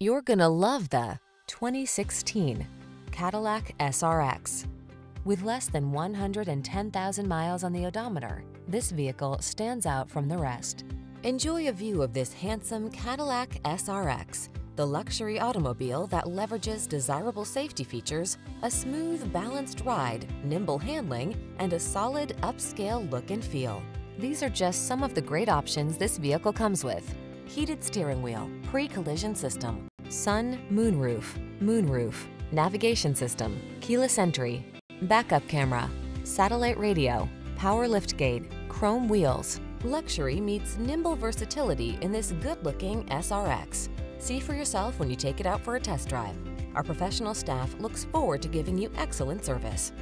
You're gonna love the 2016 Cadillac SRX. With less than 110,000 miles on the odometer, this vehicle stands out from the rest. Enjoy a view of this handsome Cadillac SRX, the luxury automobile that leverages desirable safety features, a smooth, balanced ride, nimble handling, and a solid upscale look and feel. These are just some of the great options this vehicle comes with. Heated steering wheel, pre-collision system, sun, moonroof, moonroof, navigation system, keyless entry, backup camera, satellite radio, power liftgate, chrome wheels. Luxury meets nimble versatility in this good-looking SRX. See for yourself when you take it out for a test drive. Our professional staff looks forward to giving you excellent service.